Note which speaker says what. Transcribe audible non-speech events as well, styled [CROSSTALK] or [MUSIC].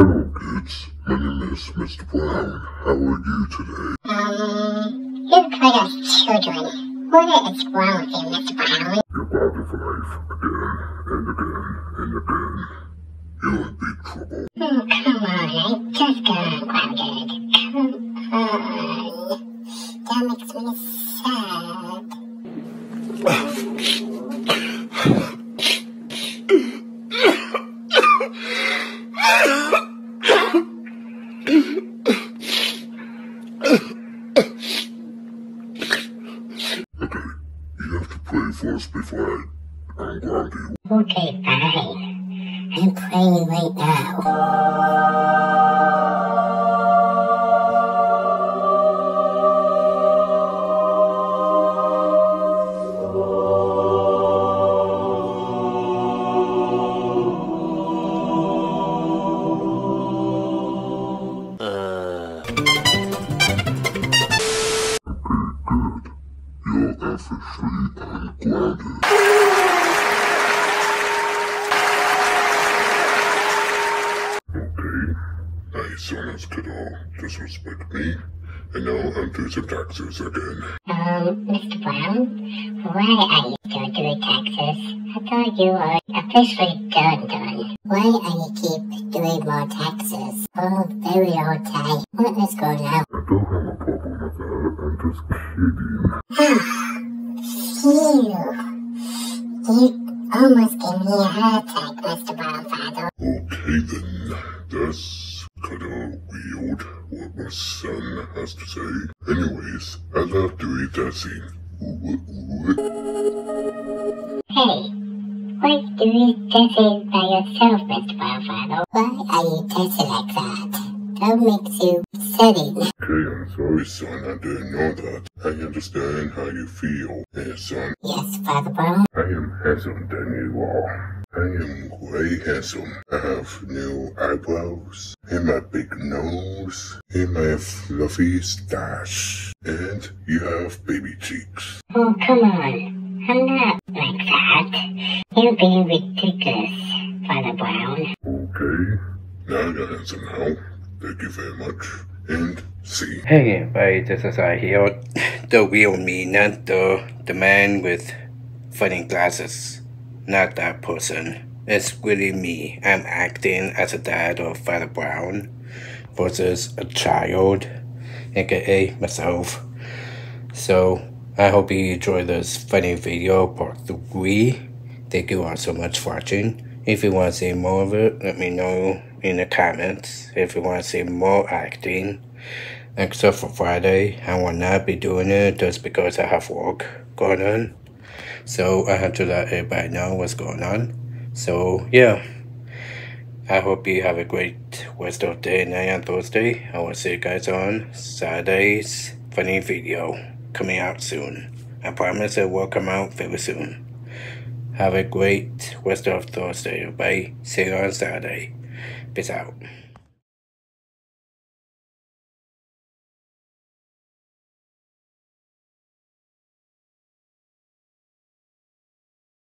Speaker 1: Hello, kids. My name is Mr. Brown. How are you today?
Speaker 2: Um, you put us children. What is wrong with you, Mr. Brown?
Speaker 1: You're bad for life again and again and again. You're in big trouble.
Speaker 2: Oh, come on. I just got grounded. Come on. That makes me sad.
Speaker 1: First before I unground you.
Speaker 2: Okay, fine. I'm playing right now.
Speaker 1: Officially ungrounded. Okay, I someone's could all disrespect me, and now I'm doing some taxes again.
Speaker 2: Um, Mr. Brown, why are you still doing taxes? I thought you were officially done done. Why are you keep doing more taxes? Oh, very old time. What is going on?
Speaker 1: I don't have a problem with that, I'm just kidding. [SIGHS] [LAUGHS]
Speaker 2: Phew. You almost gave me a heart attack, Mr. Brown Father.
Speaker 1: Okay then, that's kinda weird what my son has to say. Anyways, I love doing that scene.
Speaker 2: Hey, why do you dancing by yourself, Mr. Brown Father? Why are you dancing like that? That makes you upsetting.
Speaker 1: Okay, I'm sorry son, I didn't know that. I understand how you feel. And son,
Speaker 2: Yes, Father Brown.
Speaker 1: I am handsome than you are. I am way handsome. I have new eyebrows, and my big nose, and my fluffy stash. And you have baby cheeks.
Speaker 2: Oh, come on. I'm not like that. You're being ridiculous, Father Brown.
Speaker 1: Okay, now you're handsome now. Thank you very much. And see.
Speaker 3: Hey everybody, this is I here. The real me, not the the man with funny glasses. Not that person. It's really me. I'm acting as a dad of Father Brown versus a child, aka myself. So I hope you enjoy this funny video part three. Thank you all so much for watching. If you want to see more of it, let me know in the comments. If you want to see more acting, except for Friday, I will not be doing it just because I have work going on. So I have to let everybody know what's going on. So yeah, I hope you have a great rest of day, night, and Thursday. I will see you guys on Saturday's funny video coming out soon. I promise it will come out very soon. Have a great rest of Thursday, everybody. See you on Saturday. Peace out.